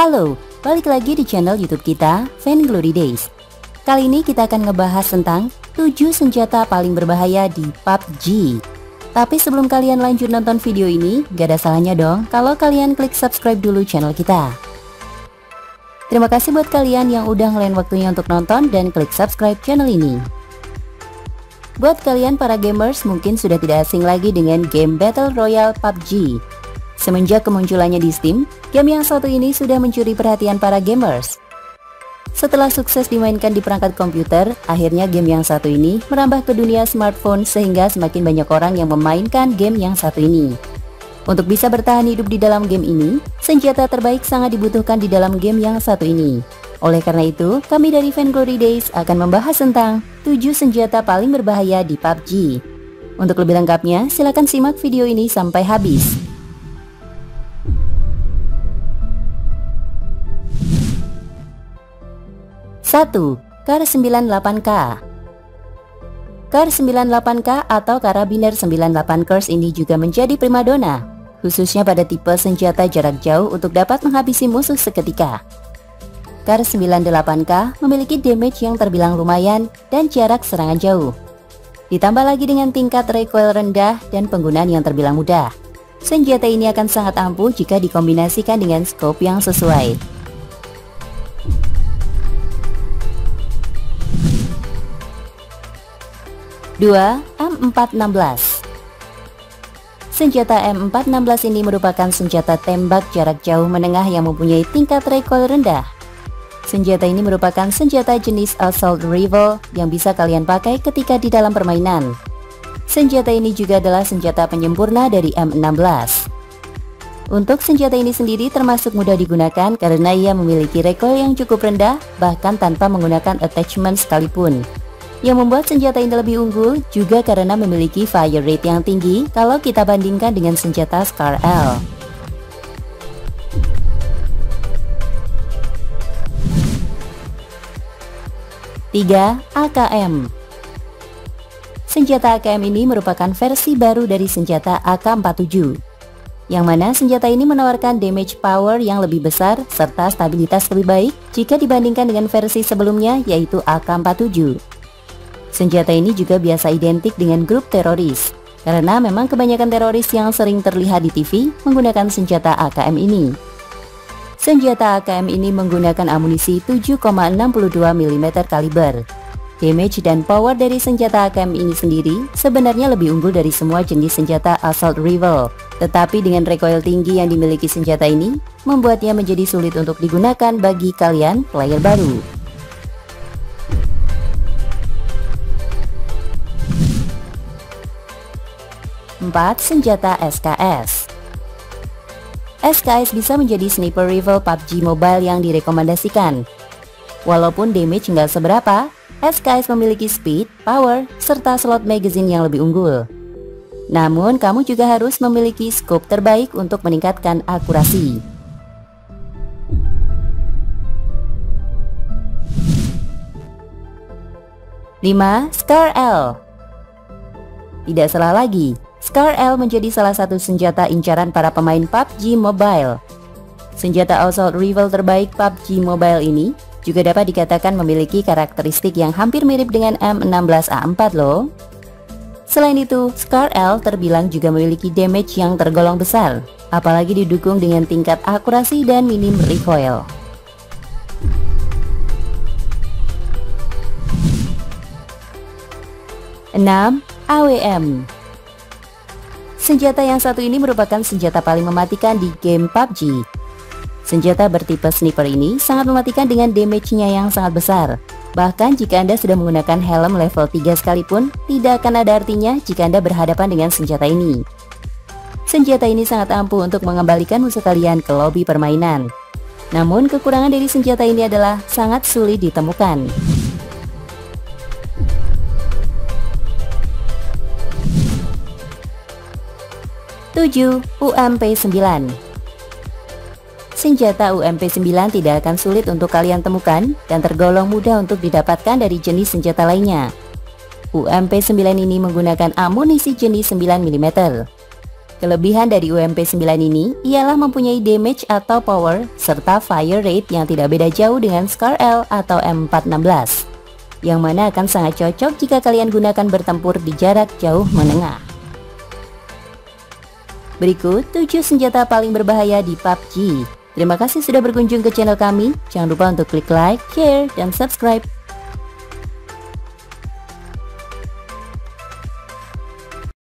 Halo, balik lagi di channel YouTube kita, Fan Glory Days. Kali ini kita akan ngebahas tentang 7 senjata paling berbahaya di PUBG. Tapi sebelum kalian lanjut nonton video ini, gak ada salahnya dong kalau kalian klik subscribe dulu channel kita. Terima kasih buat kalian yang udah ngelain waktunya untuk nonton dan klik subscribe channel ini. Buat kalian para gamers mungkin sudah tidak asing lagi dengan game Battle Royale PUBG. Semenjak kemunculannya di Steam, game yang satu ini sudah mencuri perhatian para gamers. Setelah sukses dimainkan di perangkat komputer, akhirnya game yang satu ini merambah ke dunia smartphone sehingga semakin banyak orang yang memainkan game yang satu ini. Untuk bisa bertahan hidup di dalam game ini, senjata terbaik sangat dibutuhkan di dalam game yang satu ini. Oleh karena itu, kami dari Fan Glory Days akan membahas tentang 7 senjata paling berbahaya di PUBG. Untuk lebih lengkapnya, silakan simak video ini sampai habis. 1. Kar 98K Kar 98K atau Karabiner 98 Kurs ini juga menjadi primadona, khususnya pada tipe senjata jarak jauh untuk dapat menghabisi musuh seketika. Kar 98K memiliki damage yang terbilang lumayan dan jarak serangan jauh. Ditambah lagi dengan tingkat recoil rendah dan penggunaan yang terbilang mudah. Senjata ini akan sangat ampuh jika dikombinasikan dengan scope yang sesuai. 2. M416 Senjata M416 ini merupakan senjata tembak jarak jauh menengah yang mempunyai tingkat recoil rendah. Senjata ini merupakan senjata jenis assault rifle yang bisa kalian pakai ketika di dalam permainan. Senjata ini juga adalah senjata penyempurna dari M16. Untuk senjata ini sendiri termasuk mudah digunakan karena ia memiliki recoil yang cukup rendah bahkan tanpa menggunakan attachment sekalipun. Yang membuat senjata ini lebih unggul juga karena memiliki fire rate yang tinggi kalau kita bandingkan dengan senjata Scar L. Tiga, AKM Senjata AKM ini merupakan versi baru dari senjata AK-47 yang mana senjata ini menawarkan damage power yang lebih besar serta stabilitas lebih baik jika dibandingkan dengan versi sebelumnya yaitu AK-47. Senjata ini juga biasa identik dengan grup teroris, karena memang kebanyakan teroris yang sering terlihat di TV menggunakan senjata AKM ini. Senjata AKM ini menggunakan amunisi 7,62 mm kaliber. Damage dan power dari senjata AKM ini sendiri sebenarnya lebih unggul dari semua jenis senjata assault rifle. Tetapi dengan recoil tinggi yang dimiliki senjata ini, membuatnya menjadi sulit untuk digunakan bagi kalian player baru. 4. Senjata SKS SKS bisa menjadi sniper rifle PUBG Mobile yang direkomendasikan. Walaupun damage nggak seberapa, SKS memiliki speed, power, serta slot magazine yang lebih unggul. Namun, kamu juga harus memiliki scope terbaik untuk meningkatkan akurasi. Lima, Scar L Tidak salah lagi, Scar L menjadi salah satu senjata incaran para pemain PUBG Mobile. Senjata assault rifle terbaik PUBG Mobile ini juga dapat dikatakan memiliki karakteristik yang hampir mirip dengan M16A4 loh. Selain itu, Scar L terbilang juga memiliki damage yang tergolong besar, apalagi didukung dengan tingkat akurasi dan minim recoil. Enam, AWM Senjata yang satu ini merupakan senjata paling mematikan di game PUBG. Senjata bertipe sniper ini sangat mematikan dengan damage-nya yang sangat besar. Bahkan jika Anda sudah menggunakan helm level 3 sekalipun, tidak akan ada artinya jika Anda berhadapan dengan senjata ini. Senjata ini sangat ampuh untuk mengembalikan musuh kalian ke lobi permainan. Namun kekurangan dari senjata ini adalah sangat sulit ditemukan. 7. UMP-9 Senjata UMP-9 tidak akan sulit untuk kalian temukan dan tergolong mudah untuk didapatkan dari jenis senjata lainnya. UMP-9 ini menggunakan amunisi jenis 9 mm. Kelebihan dari UMP9 ini ialah mempunyai damage atau power serta fire rate yang tidak beda jauh dengan Scar L atau M416 yang mana akan sangat cocok jika kalian gunakan bertempur di jarak jauh menengah. Berikut 7 senjata paling berbahaya di PUBG. Terima kasih sudah berkunjung ke channel kami. Jangan lupa untuk klik like, share, dan subscribe